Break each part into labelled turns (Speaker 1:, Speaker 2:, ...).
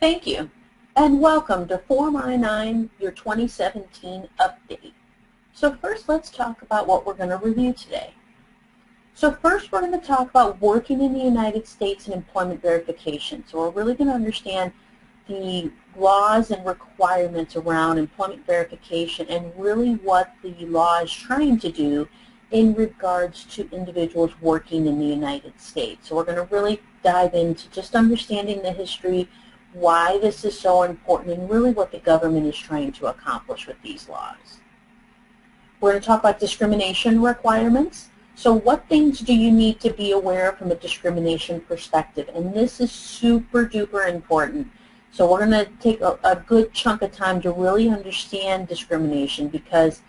Speaker 1: Thank you, and welcome to Form I-9, your 2017 update. So first, let's talk about what we're going to review today. So first, we're going to talk about working in the United States and employment verification. So we're really going to understand the laws and requirements around employment verification and really what the law is trying to do in regards to individuals working in the United States. So we're going to really dive into just understanding the history, why this is so important, and really what the government is trying to accomplish with these laws. We're going to talk about discrimination requirements. So what things do you need to be aware of from a discrimination perspective? And this is super duper important. So we're going to take a, a good chunk of time to really understand discrimination because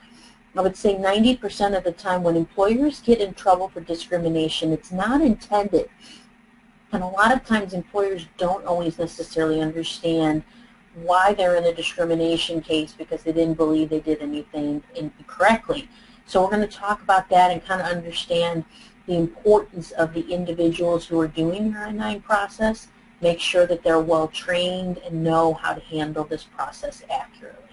Speaker 1: I would say 90% of the time when employers get in trouble for discrimination, it's not intended. And a lot of times employers don't always necessarily understand why they're in a discrimination case because they didn't believe they did anything incorrectly. So we're going to talk about that and kind of understand the importance of the individuals who are doing the I-9 process, make sure that they're well trained and know how to handle this process accurately.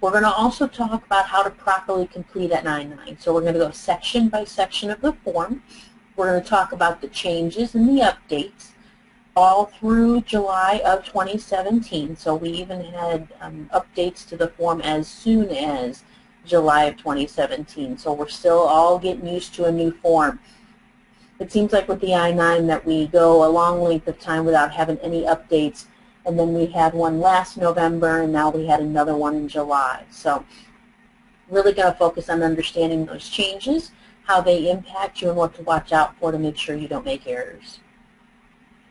Speaker 1: We're going to also talk about how to properly complete an I-9. So we're going to go section by section of the form. We're going to talk about the changes and the updates all through July of 2017. So we even had um, updates to the form as soon as July of 2017. So we're still all getting used to a new form. It seems like with the I-9 that we go a long length of time without having any updates and then we had one last November, and now we had another one in July. So really going to focus on understanding those changes, how they impact you, and what to watch out for to make sure you don't make errors.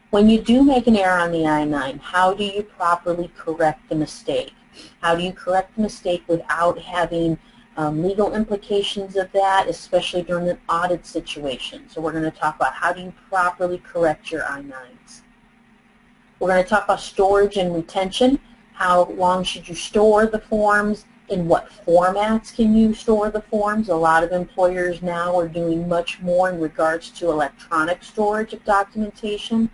Speaker 1: When you do make an error on the I-9, how do you properly correct the mistake? How do you correct the mistake without having um, legal implications of that, especially during an audit situation? So we're going to talk about how do you properly correct your I-9s. We're going to talk about storage and retention. How long should you store the forms? In what formats can you store the forms? A lot of employers now are doing much more in regards to electronic storage of documentation.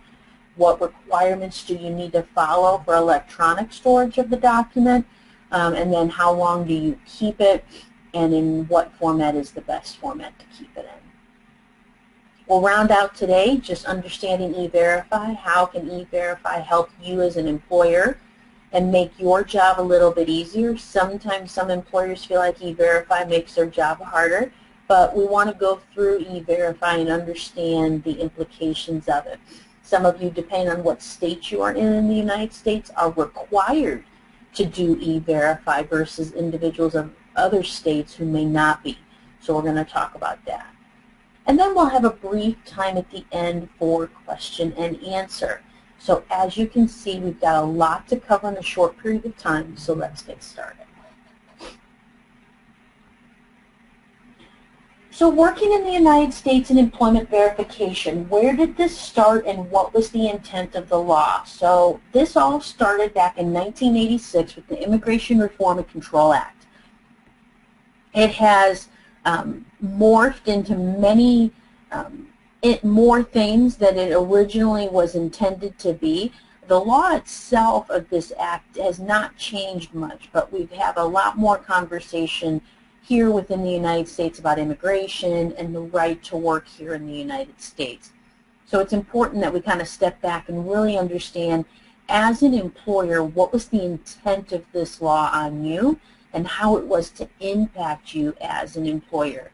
Speaker 1: What requirements do you need to follow for electronic storage of the document? Um, and then how long do you keep it? And in what format is the best format to keep it in? We'll round out today just understanding E-Verify. How can E-Verify help you as an employer and make your job a little bit easier? Sometimes some employers feel like E-Verify makes their job harder, but we want to go through E-Verify and understand the implications of it. Some of you, depending on what state you are in in the United States, are required to do E-Verify versus individuals of other states who may not be. So we're going to talk about that. And then we'll have a brief time at the end for question and answer. So as you can see, we've got a lot to cover in a short period of time, so let's get started. So working in the United States in employment verification, where did this start and what was the intent of the law? So this all started back in 1986 with the Immigration Reform and Control Act. It has um, morphed into many um, it, more things than it originally was intended to be. The law itself of this act has not changed much, but we've had a lot more conversation here within the United States about immigration and the right to work here in the United States. So it's important that we kind of step back and really understand as an employer, what was the intent of this law on you and how it was to impact you as an employer.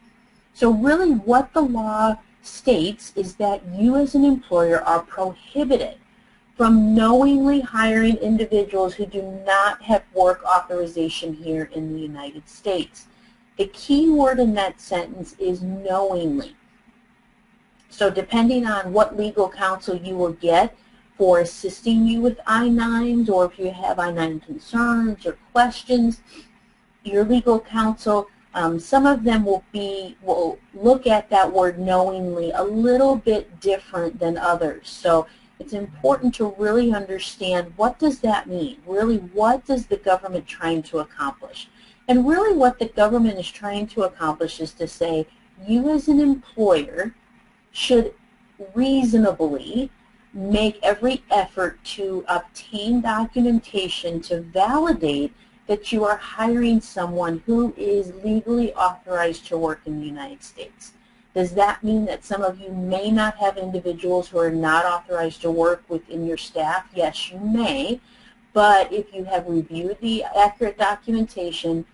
Speaker 1: So really what the law states is that you as an employer are prohibited from knowingly hiring individuals who do not have work authorization here in the United States. The key word in that sentence is knowingly. So depending on what legal counsel you will get for assisting you with I-9s or if you have I-9 concerns or questions, your legal counsel, um, some of them will be will look at that word knowingly a little bit different than others. So it's important to really understand what does that mean? Really, what does the government trying to accomplish? And really what the government is trying to accomplish is to say you as an employer should reasonably make every effort to obtain documentation to validate that you are hiring someone who is legally authorized to work in the United States. Does that mean that some of you may not have individuals who are not authorized to work within your staff? Yes, you may. But if you have reviewed the accurate documentation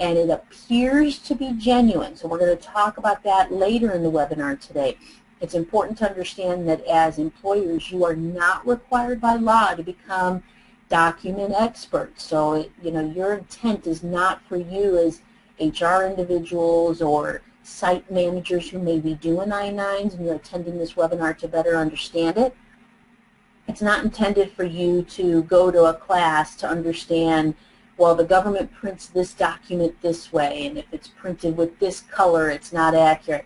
Speaker 1: and it appears to be genuine, so we're going to talk about that later in the webinar today, it's important to understand that as employers, you are not required by law to become document experts. So, you know, your intent is not for you as HR individuals or site managers who may be doing I-9s and you're attending this webinar to better understand it. It's not intended for you to go to a class to understand, well, the government prints this document this way, and if it's printed with this color, it's not accurate.